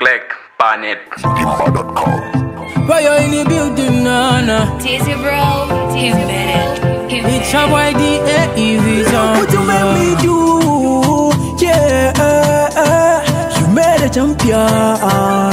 Click, pan it. Why you in the building, nana? Teasy bro, he's mad. It's a mad. YDA vision. What you make me do? Yeah, you made a champion.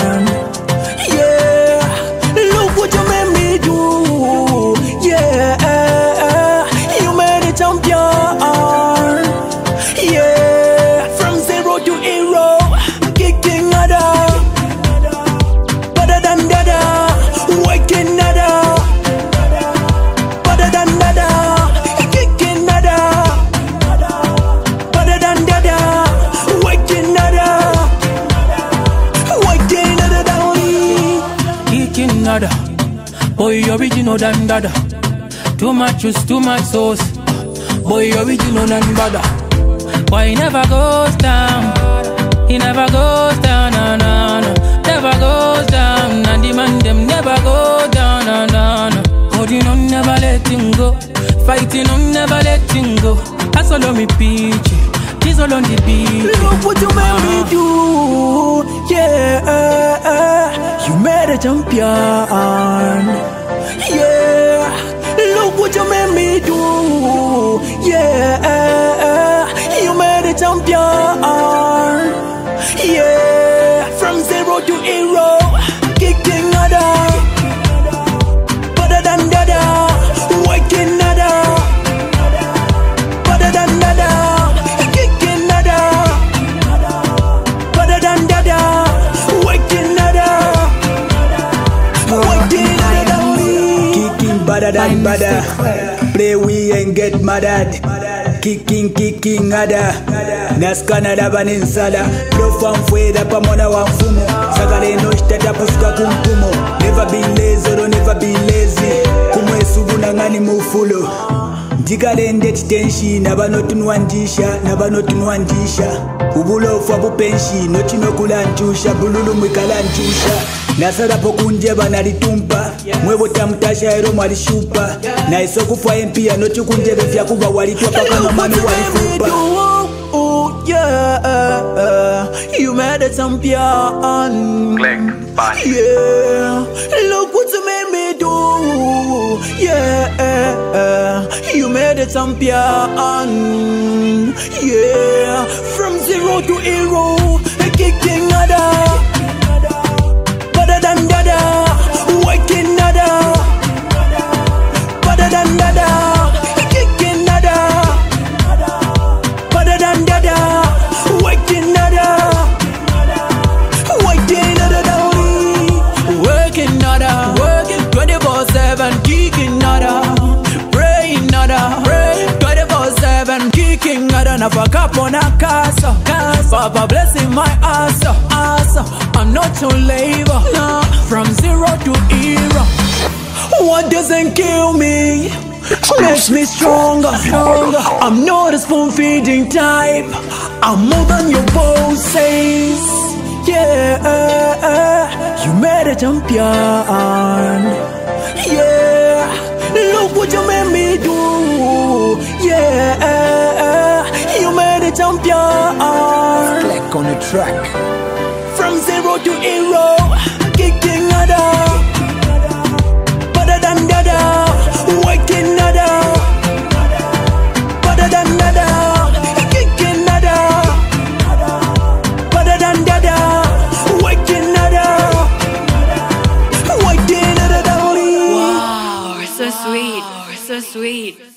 Nada. Boy, original than dada. Too much juice, too much sauce. Boy, original than bada. Boy, he never goes down. He never goes down, na na na. Never goes down. And the man them never go down, na na na. Holding on, never letting go. Fighting on, never letting go. That's all on me peach. This all on the beat. Look what you made me do, yeah. You made a champion, yeah. Look what you made me do, badder than badder. Play we and get madder. Kicking, kicking, ada nasikana labanensala lofa mfwela pamona wa mfumo sakaleno xitatapusuka kumpumo neva bilezolo neva bilezi kumwesu kunangani mufulo ndikalende titenshina vanotinwandisha na vanotinwandisha ubulofa bupenshino cinokulantusha bululumwikalantusha nasalapo kunje vanalitumpa mwevo tamutashaero mwalishupa naisokufa empiya noti kunje vefyakuva walitwa pakanamano walifupa oh, Yeah, you made a champion. Click, bye. Yeah, look what you made me do. A champion. Yeah, from zero to hero, kicking nada, never cap on a casa, casa. Papa blessing my ass, ass. I'm not your labor, nah. From zero to hero. What doesn't kill me makes me stronger. stronger. I'm not a spoon feeding type. I'm more than your boss says. Yeah, you made a champion. Yeah, look what you made me do. Track From zero to hero, kicking nada. Better than dada, waking nada. Better than dada, kicking nada. Better than dada, waking. Waking nada down. Wow, so sweet, so sweet.